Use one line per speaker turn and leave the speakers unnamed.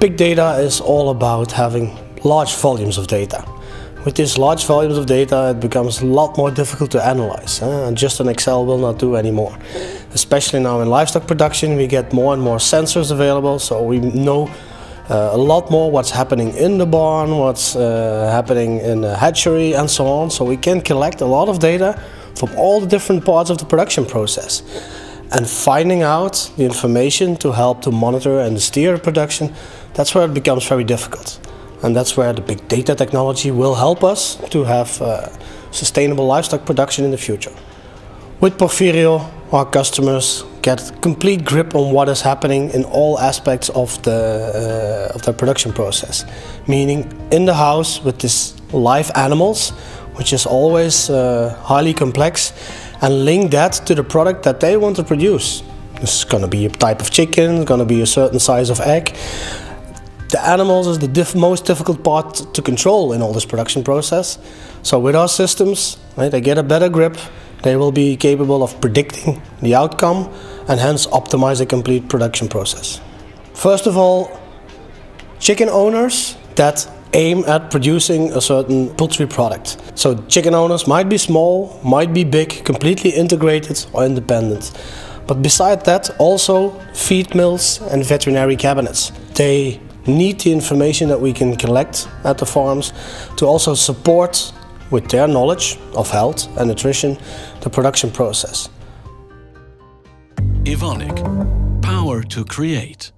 Big data is all about having large volumes of data. With these large volumes of data, it becomes a lot more difficult to analyze, eh? and just an Excel will not do anymore. Especially now in livestock production, we get more and more sensors available, so we know uh, a lot more what's happening in the barn, what's uh, happening in the hatchery, and so on. So we can collect a lot of data from all the different parts of the production process. And finding out the information to help to monitor and steer production, that's where it becomes very difficult. And that's where the big data technology will help us to have uh, sustainable livestock production in the future. With Porphyrio, our customers get complete grip on what is happening in all aspects of the, uh, of the production process. Meaning in the house with these live animals, which is always uh, highly complex, and link that to the product that they want to produce. It's going to be a type of chicken, it's going to be a certain size of egg, the animals is the diff most difficult part to control in all this production process. So with our systems, right, they get a better grip, they will be capable of predicting the outcome and hence optimize the complete production process. First of all, chicken owners that aim at producing a certain poultry product. So chicken owners might be small, might be big, completely integrated or independent. But beside that, also feed mills and veterinary cabinets. They need the information that we can collect at the farms to also support with their knowledge of health and nutrition the production process.
Evonik, power to create.